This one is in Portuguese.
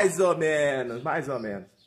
Mais ou menos, mais ou menos.